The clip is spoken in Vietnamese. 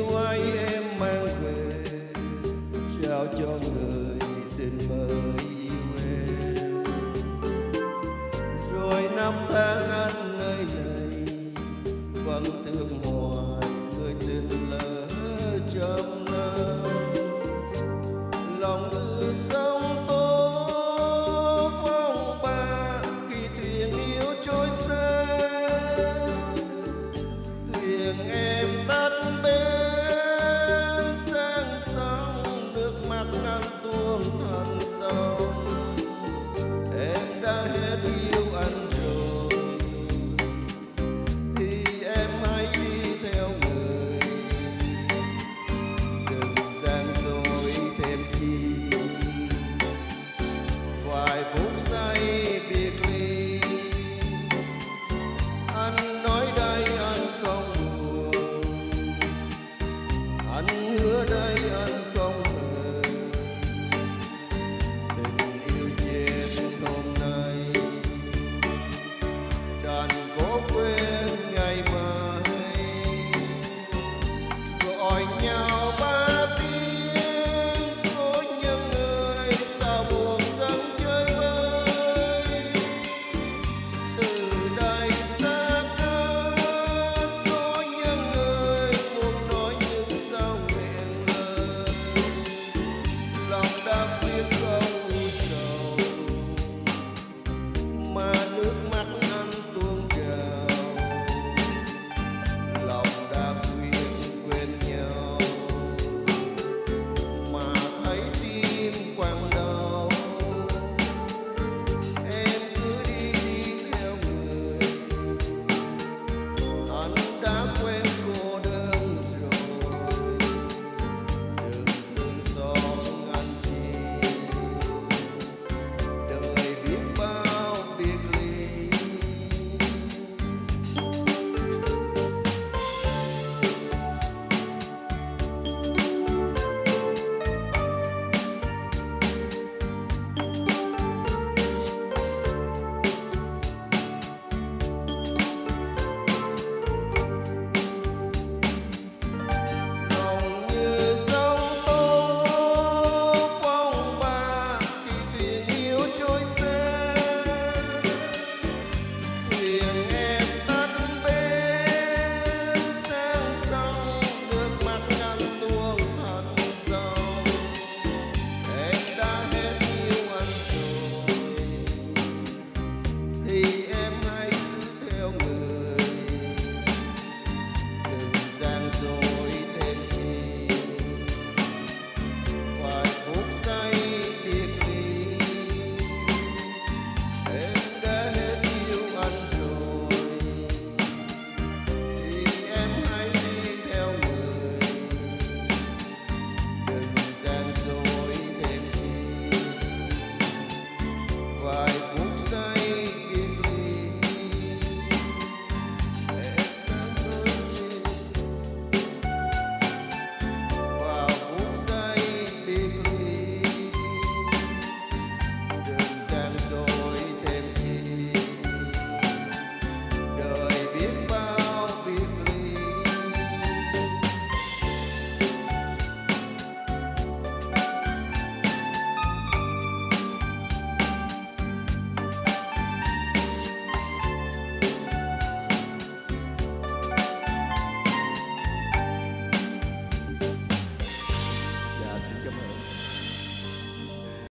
yêu ai em mang về, trao cho người tình mới yêu em rồi năm tháng anh nơi này, vẫn thương hoài người tình lỡ trong sueño.